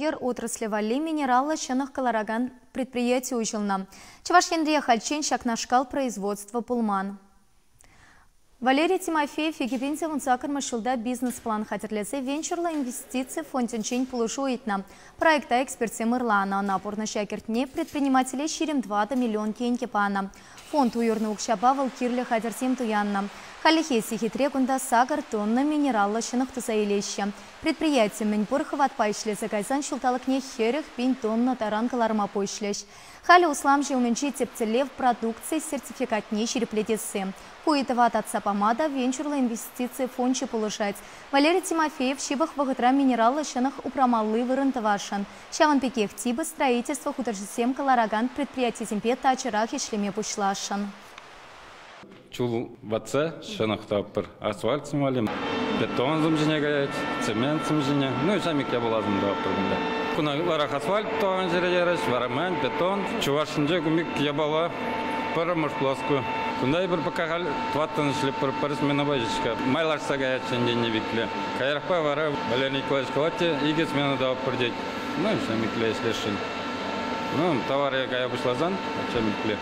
Ер отрасли валли минералла шынық калараган предприятие учылна. Чавашкенде хальчен шакнашкал производства пулман. Валерий Тимофеев Египенте вунсакар машулда бизнес-план хатерлесе венчурлы инвестиции фонденчен пулышу итна. Проекта экспертсем Ирлана. Напорна шакертне предпринимателей ширим 2 миллион кейнке пана Фонд уйырны укшаба кирлі хадерсем туянна. Халихеси хитре кунда сагар тонна минералла шынық туса елеші. Предприятие Меньпурхов отпайшлесі кайсан шулталықне херіх пин тонна таранкаларма пойшлеш. Халі услам жеуменчи тептелев продукции сертификатне шереплетесі. Куитова татса помада венчурлы инвестиции фонче полышать. Валерий Тимофеев шибах вагытра минералла шынық упрамалы вырынтывашын. Шаван пекех тибы строительство художесем калараган предприятие темпе тачырах и шлеме ашын. Чул ватса шынақтап бір асфальт сымалым, бетон зымжіне гаят, цемент зымжіне, ну и сами ке бола да тұрғында. Куна ларах асфальт тоған жері жарыш, варамен, бетон, чувашынже күмік ке пыры мұш плоску. Сондай бір пакағал тваттан ішліп бір пырыс мені бажышқа. Майлашса гаят шындені битлі. Кайрақпа вара, Валерий Николаевич Калатте, игес мені дауып бірдет. Ну и сами клеешлешін. Ну, товар я кая бушлазан, а чем кле.